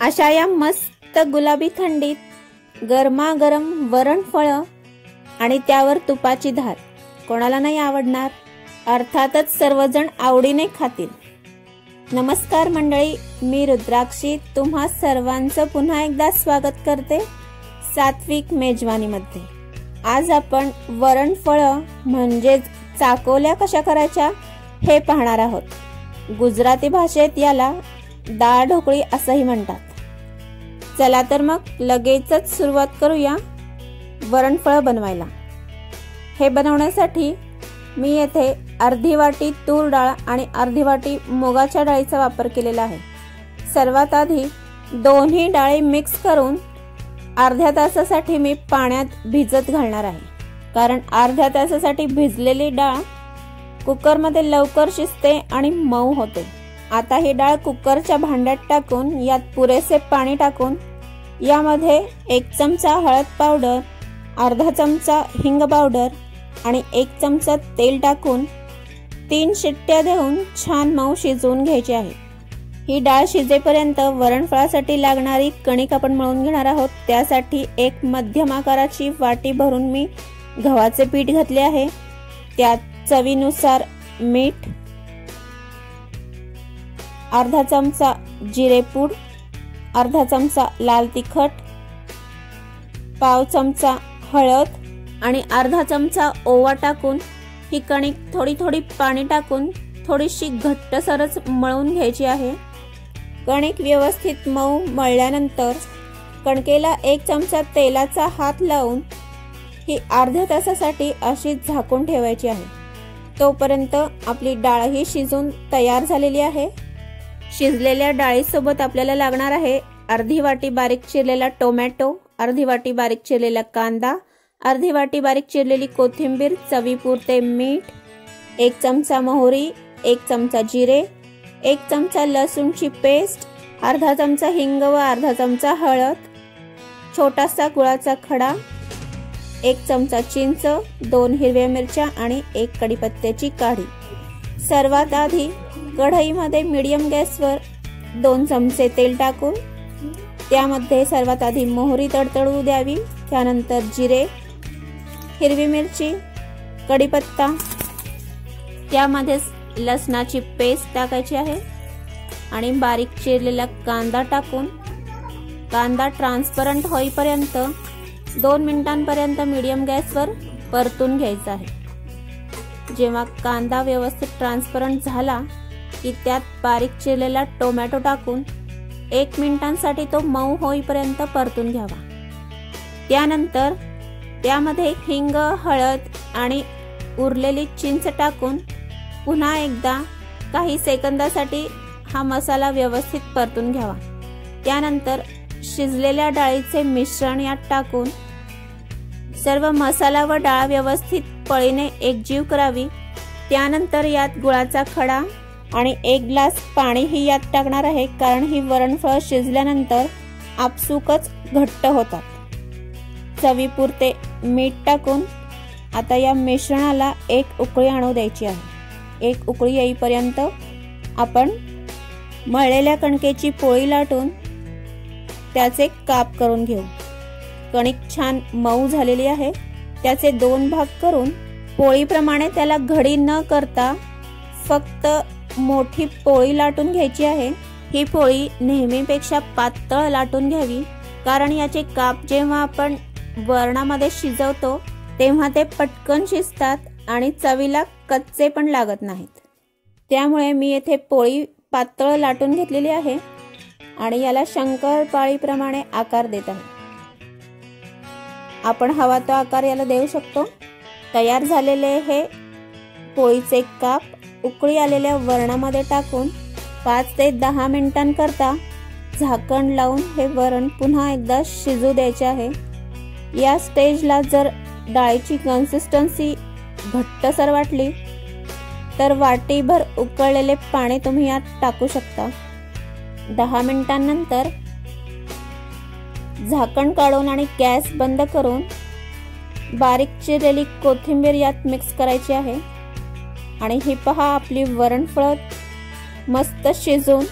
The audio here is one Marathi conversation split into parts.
अशा या मस्त गुलाबी थंडीत गरमागरम वरण फळं आणि त्यावर तुपाची धार. कोणाला नाही आवडणार? अर्थातच सर्वजण आवडीने खातील. नमस्कार मंडळी मी रुद्राक्षी. तुम्हा सर्वांचं पुन्हा एकदा स्वागत करते सात्विक मेजवानीमध्ये. आज आपण वरण फळं म्हणजेच चाकोल्या कशा करायच्या हे पाहणार आहोत. गुजराती भाषेत याला डाळ ढोकळी असंही म्हणतात. चला तर मग लगेचच सुरुवात करूया वरणफळं बनवायला. हे बनवण्यासाठी मी येथे अर्धी वाटी तूर डाळ आणि अर्धी वाटी मुगाच्या डाळीचा वापर केलेला आहे. सर्वात आधी दोन्ही डाळी मिक्स करून अर्ध्या तासासाठी मी पाण्यात भिजत घालणार आहे. कारण अर्ध्या तासासाठी भिजलेली डाळ कुकरमध्ये लवकर शिजते आणि मऊ होते. आता ही डाळ कुकरच्या भांड्यात टाकून यात पुरेसे पाणी टाकून यामध्ये एक चमचा हळद पावडर अर्धा चमचा हिंग पावडर आणि एक चमचा तेल टाकून तीन शिट्ट्या देऊन छान मऊ शिजवून घ्यायची आहे. ही डाळ शिजेपर्यंत वरणफळासाठी लागणारी कणिक आपण मळून घेणार आहोत. त्यासाठी एक मध्यम आकाराची वाटी भरून मी गव्हाचे पीठ घातले आहे. त्यात चवीनुसार मीठ अर्धा चमचा जिरेपूड अर्धा चमचा लाल तिखट पाव चमचा हळद आणि अर्धा चमचा ओवा टाकून ही कणिक थोडी थोडी पाणी टाकून थोडीशी घट्टसरच मळून घ्यायची आहे. कणिक व्यवस्थित मऊ मळल्यानंतर कणकेला एक चमचा तेलाचा हात लावून ही अर्ध्या तासासाठी अशी झाकून ठेवायची आहे. तोपर्यंत आपली डाळ ही शिजून तयार झालेली आहे. शिजलेल्या डाळीसोबत आपल्याला लागणार आहे अर्धी वाटी बारीक चिरलेला टोमॅटो अर्धी वाटी बारीक चिरलेला कांदा अर्धी वाटी बारीक चिरलेली कोथिंबीर चवीपुरते मीठ एक चमचा मोहरी एक चमचा जिरे एक चमचा लसूणची पेस्ट अर्धा चमचा हिंग व अर्धा चमचा हळद छोटासा गुळाचा खडा एक चमचा चिंच दोन हिरव्या मिरच्या आणि एक कडीपत्त्याची काढी. सर्वात आधी कढईमध्ये मीडियम गॅसवर दोन चमचे तेल टाकून त्यामध्ये सर्वात आधी मोहरी तडतडू द्यावी. त्यानंतर जिरे हिरवी मिरची कढीपत्ता. त्यामध्येच लसणाची पेस्ट टाकायची आहे आणि बारीक चिरलेला कांदा टाकून कांदा ट्रान्सपरंट होईपर्यंत दोन मिनिटांपर्यंत मीडियम गॅसवर परतून घ्यायचा आहे. जेव्हा कांदा व्यवस्थित ट्रान्सपरंट झाला की त्यात बारीक चिरलेला टोमॅटो टाकून एक मिनिटांसाठी तो मऊ होईपर्यंत परतून घ्यावा. त्यानंतर त्यामध्ये हिंग हळद आणि उरलेली चिंच टाकून पुन्हा एकदा काही सेकंदासाठी हा मसाला व्यवस्थित परतून घ्यावा. त्यानंतर शिजलेल्या डाळीचे मिश्रण यात टाकून सर्व मसाला व डाळ व्यवस्थित पळीने एकजीव करावी. त्यानंतर यात गुळाचा खडा आणि एक ग्लास पाणीही यात टाकणार आहे कारण ही वरणफळ शिजल्यानंतर आपसुकच घट्ट होतात. चवीपुरते मीठ टाकून आता या मिश्रणाला एक उकळी आणू द्यायची आहे. एक उकळी येईपर्यंत आपण मळलेल्या कणकेची पोळी लाटून त्याचे काप करून घेऊ. कणिक छान मऊ झालेली आहे. त्याचे दोन भाग करून पोळीप्रमाणे त्याला घडी न करता फक्त मोठी पोळी लाटून घ्यायची आहे. ही पोळी नेहमीपेक्षा पातळ लाटून घ्यावी. कारण याचे काप जेव्हा आपण वरणामध्ये शिजवतो तेव्हा ते पटकन शिजतात आणि चवीला कच्चे पण लागत नाहीत. त्यामुळे मी येथे पोळी पातळ लाटून घेतलेली आहे आणि याला शंकरपाळीप्रमाणे आकार देत आहे. आपण हवा तो आकार याला देऊ शकतो. तयार झालेले हे पोळीचे काप उकळी आलेल्या वरणामध्ये टाकून पाच ते दहा मिनिटांकरता झाकण लावून हे वरण पुन्हा एकदा शिजू द्यायचे आहे. या स्टेजला जर डाळीची कन्सिस्टन्सी घट्टसर वाटली तर वाटीभर उकळलेले पाणी तुम्ही यात टाकू शकता. दहा मिनिटांनंतर झाकण काढून आणि गॅस बंद करून बारीक चिरलेली कोथिंबीर यात मिक्स करायची आहे. आणि हे पहा आपली वरणफळ मस्त शिजून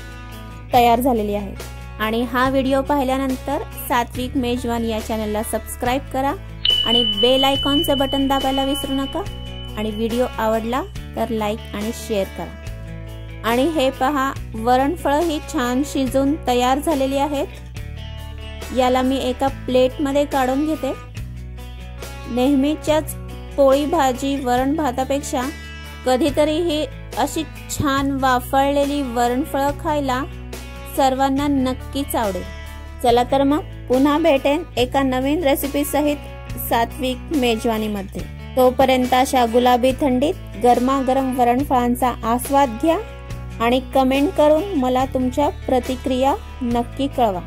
तयार झालेली आहे. आणि हा व्हिडिओ पाहिल्यानंतर सात्विक मेजवान या चॅनलला सबस्क्राईब करा आणि बेल आयकॉनचं बटन दाबायला विसरू नका. आणि व्हिडिओ आवडला तर लाईक आणि शेअर करा. आणि हे पहा वरणफळं ही छान शिजून तयार झालेली आहेत. याला मी एका प्लेटमध्ये काढून घेते. नेहमीच्याच पोळी भाजी वरण भातापेक्षा कधीतरी ही अशी छान वाफळलेली वरणफळं खायला सर्वांना नक्कीच आवडेल. चला तर मग पुन्हा भेटेन एका नवीन रेसिपी सहित सात्विक मेजवानीमध्ये. तोपर्यंत अशा गुलाबी थंडीत गरमागरम वरणफळांचा आस्वाद घ्या आणि कमेंट करून मला तुमच्या प्रतिक्रिया नक्की कळवा.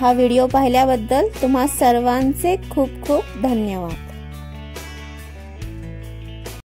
हा व्हिडिओ पाहिल्याबद्दल तुम्हा सर्वांचे खूप खूप धन्यवाद.